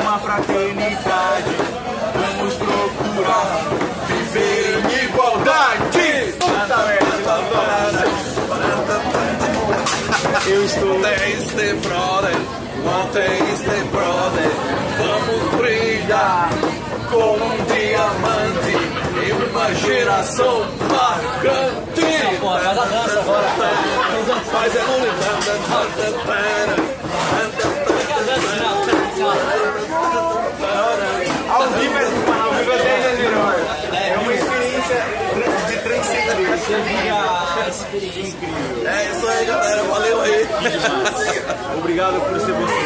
uma fraternidade. Vamos procurar viver em igualdade. Eu estou. Taste brother, one taste brother. Vamos brilhar com um diamante em uma geração marcante. Mas é no Ao vivo é ao vivo é 10 vezes melhor. É uma experiência de transcendência. É isso aí, galera. Valeu aí. Obrigado por ser você.